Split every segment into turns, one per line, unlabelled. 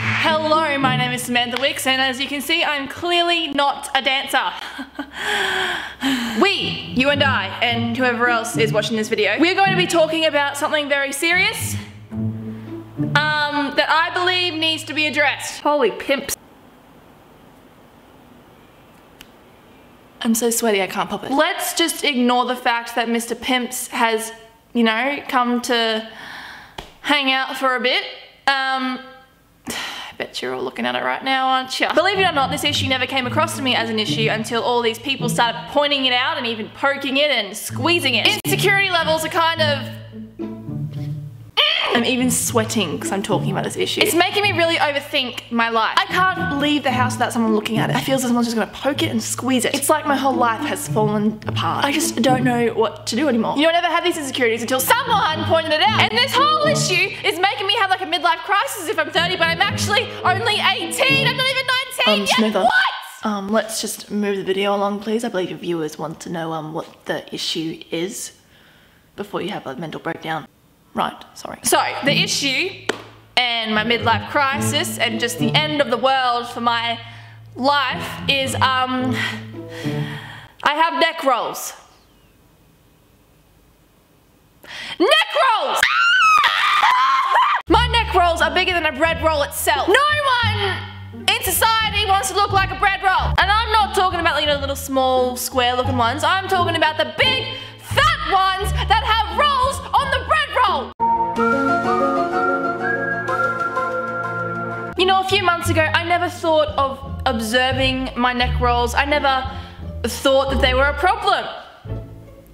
Hello, my name is Samantha Wicks, and as you can see, I'm clearly not a dancer. we, you and I, and whoever else is watching this video, we're going to be talking about something very serious um, that I believe needs to be addressed. Holy pimps. I'm so sweaty I can't pop it. Let's just ignore the fact that Mr. Pimps has, you know, come to hang out for a bit. Um, I bet you're all looking at it right now, aren't you? Believe it or not, this issue never came across to me as an issue until all these people started pointing it out and even poking it and squeezing it. Insecurity levels are kind of I'm even sweating because I'm talking about this issue. It's making me really overthink my life. I can't leave the house without someone looking at it. I feel as if someone's just gonna poke it and squeeze it. It's like my whole life has fallen apart. I just don't know what to do anymore. You know, I never had these insecurities until someone pointed it out. And this whole issue is making me have like a midlife crisis if I'm 30, but I'm actually only 18. I'm not even 19
Um,
yet.
Smither.
What?
Um, let's just move the video along, please. I believe your viewers want to know um what the issue is before you have a mental breakdown. Right, sorry.
So, the issue and my midlife crisis and just the end of the world for my life is um I have neck rolls. Neck rolls! my neck rolls are bigger than a bread roll itself. No one in society wants to look like a bread roll. And I'm not talking about you know little small square looking ones. I'm talking about the big fat ones that have few months ago, I never thought of observing my neck rolls. I never thought that they were a problem.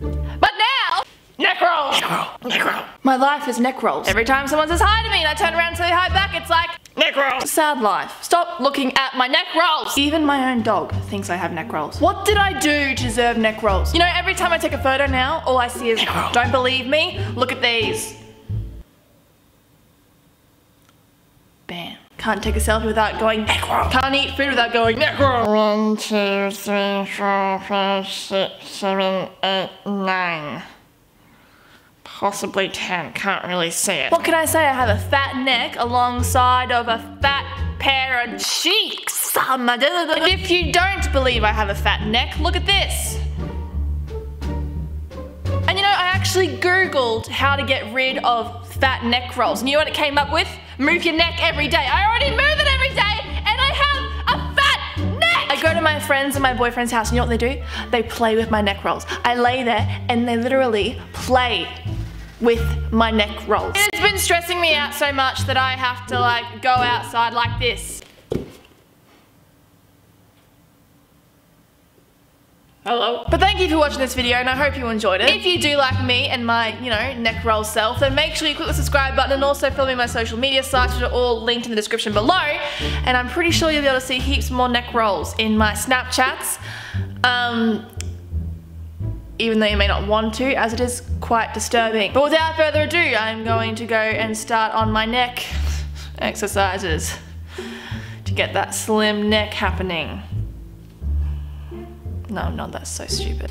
But now, neck rolls. Neck roll, neck roll. My life is neck rolls. Every time someone says hi to me and I turn around and say hi back, it's like, neck rolls. Sad life. Stop looking at my neck rolls.
Even my own dog thinks I have neck rolls.
What did I do to deserve neck rolls? You know, every time I take a photo now, all I see is, don't believe me? Look at these. Can't take a selfie without going neck roll. Can't eat food without going neck roll.
One, two, three, four, five, six, seven, eight, nine. Possibly ten, can't really see it.
What can I say? I have a fat neck alongside of a fat pair of cheeks. And if you don't believe I have a fat neck, look at this. Actually googled how to get rid of fat neck rolls. You know what it came up with? Move your neck every day. I already move it every day and I have a fat neck! I go to my friends and my boyfriend's house and you know what they do? They play with my neck rolls. I lay there and they literally play with my neck rolls. It's been stressing me out so much that I have to like go outside like this. Hello. But thank you for watching this video and I hope you enjoyed it. If you do like me and my, you know, neck roll self, then make sure you click the subscribe button and also follow me on my social media sites which are all linked in the description below. And I'm pretty sure you'll be able to see heaps more neck rolls in my Snapchats. Um, even though you may not want to, as it is quite disturbing. But without further ado, I'm going to go and start on my neck exercises to get that slim neck happening. No, no, that's so stupid.